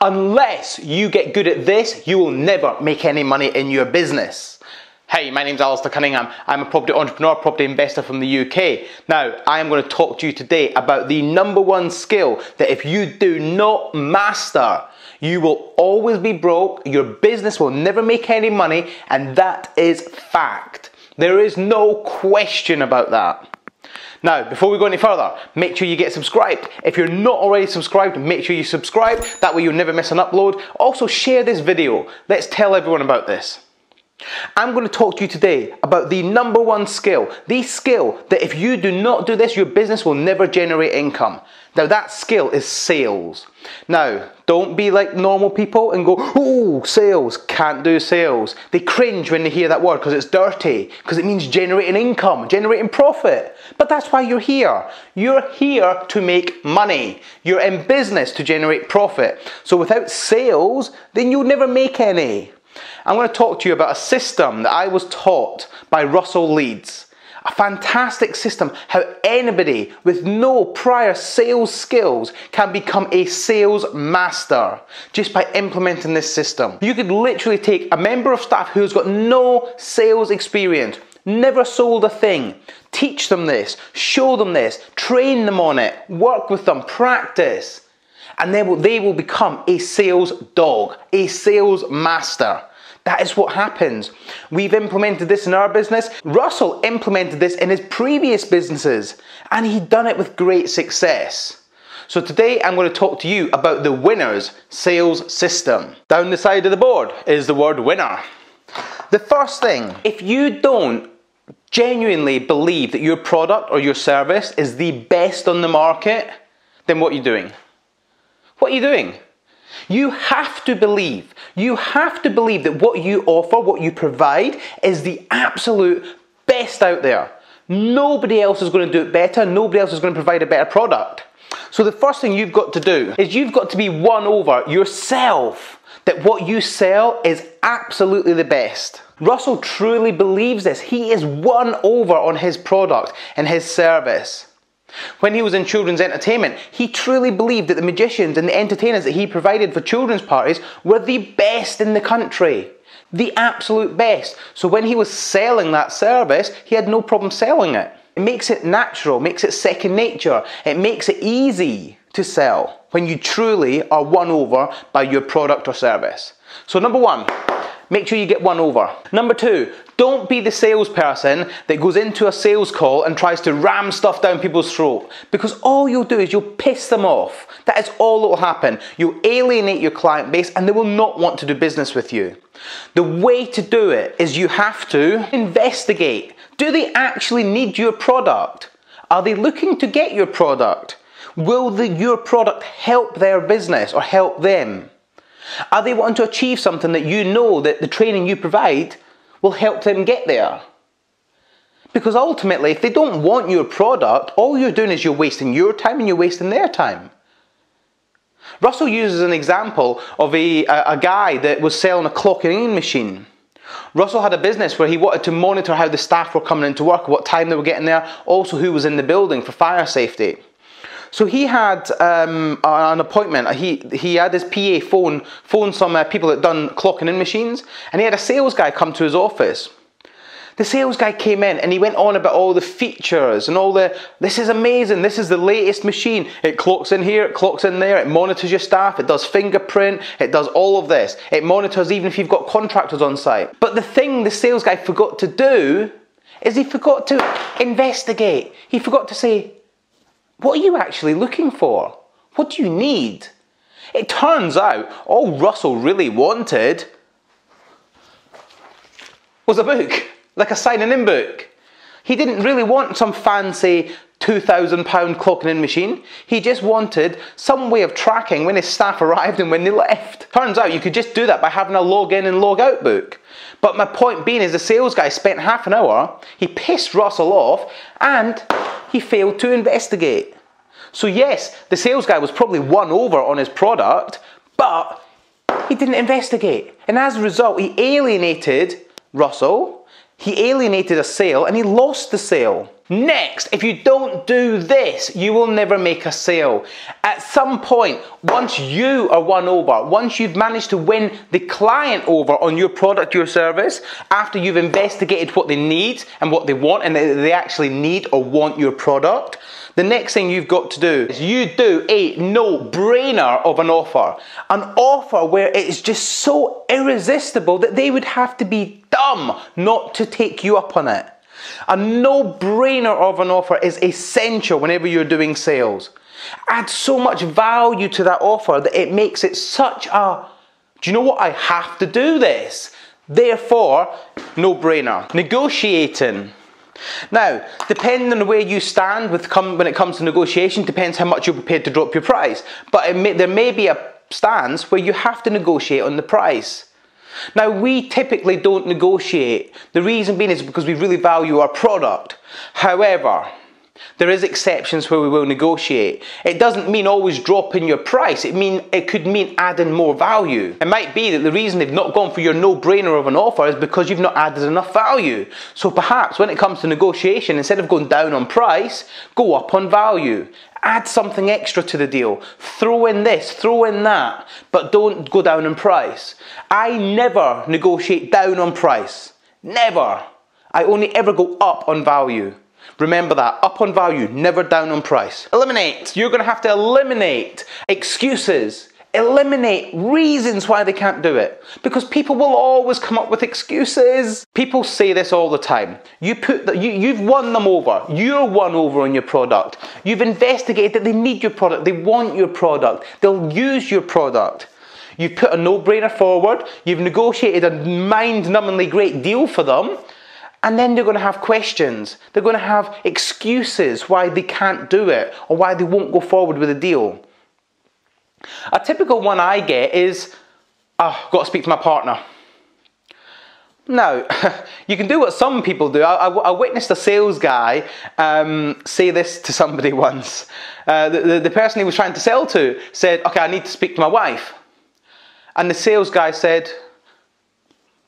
Unless you get good at this, you will never make any money in your business. Hey, my name's Alasdair Cunningham. I'm a property entrepreneur, property investor from the UK. Now, I am going to talk to you today about the number one skill that if you do not master, you will always be broke, your business will never make any money, and that is fact. There is no question about that. Now, before we go any further, make sure you get subscribed. If you're not already subscribed, make sure you subscribe. That way you'll never miss an upload. Also, share this video. Let's tell everyone about this. I'm going to talk to you today about the number one skill, the skill that if you do not do this, your business will never generate income. Now, that skill is sales. Now, don't be like normal people and go, oh, sales, can't do sales. They cringe when they hear that word because it's dirty, because it means generating income, generating profit. But that's why you're here. You're here to make money. You're in business to generate profit. So without sales, then you'll never make any. I'm going to talk to you about a system that I was taught by Russell Leeds. A fantastic system how anybody with no prior sales skills can become a sales master just by implementing this system. You could literally take a member of staff who's got no sales experience, never sold a thing, teach them this, show them this, train them on it, work with them, practice, and they will, they will become a sales dog, a sales master. That is what happens. We've implemented this in our business. Russell implemented this in his previous businesses and he'd done it with great success. So today I'm going to talk to you about the winner's sales system. Down the side of the board is the word winner. The first thing, if you don't genuinely believe that your product or your service is the best on the market, then what are you doing? What are you doing? You have to believe, you have to believe that what you offer, what you provide, is the absolute best out there. Nobody else is going to do it better, nobody else is going to provide a better product. So the first thing you've got to do is you've got to be won over yourself that what you sell is absolutely the best. Russell truly believes this. He is won over on his product and his service. When he was in children's entertainment, he truly believed that the magicians and the entertainers that he provided for children's parties were the best in the country. The absolute best. So when he was selling that service, he had no problem selling it. It makes it natural, makes it second nature. It makes it easy to sell when you truly are won over by your product or service. So number one, make sure you get won over. Number two, don't be the salesperson that goes into a sales call and tries to ram stuff down people's throat because all you'll do is you'll piss them off. That is all that will happen. You'll alienate your client base and they will not want to do business with you. The way to do it is you have to investigate. Do they actually need your product? Are they looking to get your product? Will the, your product help their business or help them? Are they wanting to achieve something that you know that the training you provide will help them get there? Because ultimately, if they don't want your product, all you're doing is you're wasting your time and you're wasting their time. Russell uses an example of a, a, a guy that was selling a clocking in machine. Russell had a business where he wanted to monitor how the staff were coming into work, what time they were getting there, also who was in the building for fire safety. So he had um, an appointment. He he had his PA phone phone some uh, people that done clocking in machines, and he had a sales guy come to his office. The sales guy came in and he went on about all the features and all the, this is amazing, this is the latest machine. It clocks in here, it clocks in there, it monitors your staff, it does fingerprint, it does all of this. It monitors even if you've got contractors on site. But the thing the sales guy forgot to do is he forgot to investigate. He forgot to say, what are you actually looking for? What do you need? It turns out all Russell really wanted was a book, like a signing in book. He didn't really want some fancy £2,000 clocking in machine. He just wanted some way of tracking when his staff arrived and when they left. Turns out you could just do that by having a log in and log out book. But my point being is the sales guy spent half an hour, he pissed Russell off, and he failed to investigate. So, yes, the sales guy was probably won over on his product, but he didn't investigate. And as a result, he alienated Russell, he alienated a sale, and he lost the sale. Next, if you don't do this, you will never make a sale. At some point, once you are won over, once you've managed to win the client over on your product, your service, after you've investigated what they need and what they want, and they actually need or want your product, the next thing you've got to do is you do a no-brainer of an offer. An offer where it is just so irresistible that they would have to be dumb not to take you up on it. A no-brainer of an offer is essential whenever you're doing sales. Add so much value to that offer that it makes it such a, do you know what, I have to do this. Therefore, no-brainer. Negotiating. Now, depending on where you stand with when it comes to negotiation, depends how much you're prepared to drop your price. But may, there may be a stance where you have to negotiate on the price. Now, we typically don't negotiate. The reason being is because we really value our product. However, there is exceptions where we will negotiate. It doesn't mean always dropping your price. It mean it could mean adding more value. It might be that the reason they've not gone for your no-brainer of an offer is because you've not added enough value. So perhaps when it comes to negotiation, instead of going down on price, go up on value. Add something extra to the deal. Throw in this, throw in that, but don't go down in price. I never negotiate down on price. Never. I only ever go up on value. Remember that, up on value, never down on price. Eliminate. You're gonna have to eliminate excuses. Eliminate reasons why they can't do it. Because people will always come up with excuses. People say this all the time. You put the, you, you've won them over. You're won over on your product. You've investigated that they need your product. They want your product. They'll use your product. You've put a no-brainer forward. You've negotiated a mind-numbingly great deal for them and then they're going to have questions. They're going to have excuses why they can't do it or why they won't go forward with a deal. A typical one I get is, oh, I've got to speak to my partner. Now, you can do what some people do. I, I, I witnessed a sales guy um, say this to somebody once. Uh, the, the, the person he was trying to sell to said, okay, I need to speak to my wife. And the sales guy said,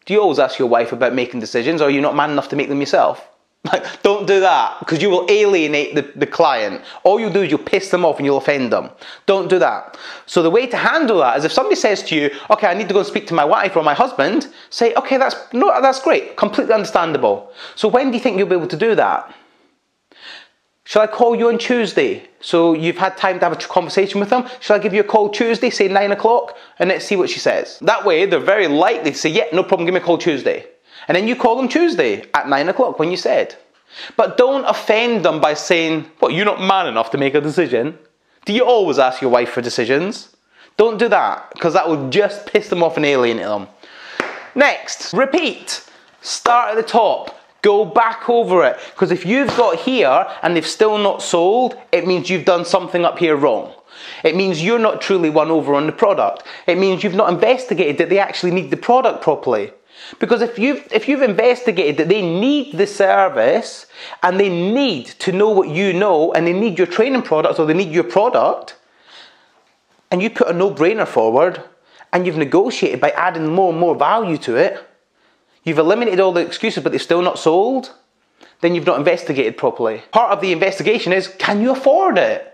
do you always ask your wife about making decisions or are you not man enough to make them yourself? Like, don't do that because you will alienate the, the client. All you'll do is you'll piss them off and you'll offend them. Don't do that. So the way to handle that is if somebody says to you, okay, I need to go and speak to my wife or my husband, say, okay, that's, no, that's great. Completely understandable. So when do you think you'll be able to do that? Shall I call you on Tuesday? So you've had time to have a conversation with them. Shall I give you a call Tuesday, say nine o'clock, and let's see what she says? That way, they're very likely to say, yeah, no problem, give me a call Tuesday. And then you call them Tuesday at nine o'clock when you said. But don't offend them by saying, what, you're not man enough to make a decision? Do you always ask your wife for decisions? Don't do that, because that will just piss them off and alienate them. Next, repeat. Start at the top. Go back over it. Because if you've got here and they've still not sold, it means you've done something up here wrong. It means you're not truly won over on the product. It means you've not investigated that they actually need the product properly. Because if you've, if you've investigated that they need the service and they need to know what you know and they need your training products or they need your product, and you put a no-brainer forward and you've negotiated by adding more and more value to it, you've eliminated all the excuses but they're still not sold, then you've not investigated properly. Part of the investigation is, can you afford it?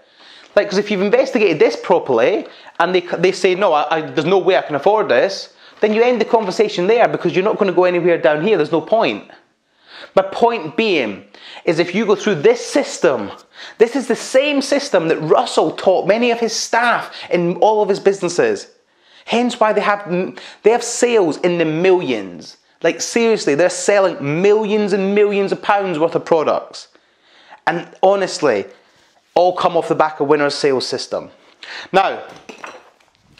Like, because if you've investigated this properly and they, they say, no, I, I, there's no way I can afford this, then you end the conversation there because you're not going to go anywhere down here. There's no point. My point being is if you go through this system, this is the same system that Russell taught many of his staff in all of his businesses. Hence why they have, they have sales in the millions. Like seriously, they're selling millions and millions of pounds worth of products. And honestly, all come off the back of Winner's sales system. Now,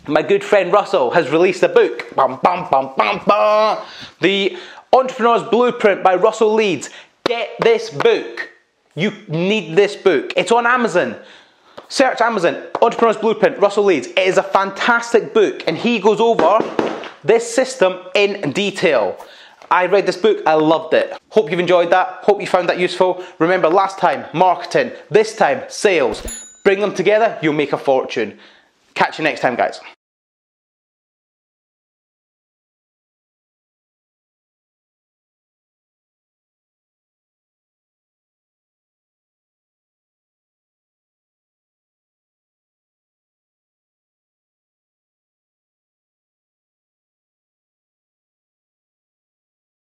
my good friend Russell has released a book. Bum, bum, bum, the Entrepreneur's Blueprint by Russell Leeds. Get this book. You need this book. It's on Amazon. Search Amazon, Entrepreneur's Blueprint, Russell Leeds. It is a fantastic book and he goes over this system in detail. I read this book, I loved it. Hope you've enjoyed that. Hope you found that useful. Remember last time, marketing. This time, sales. Bring them together, you'll make a fortune. Catch you next time, guys.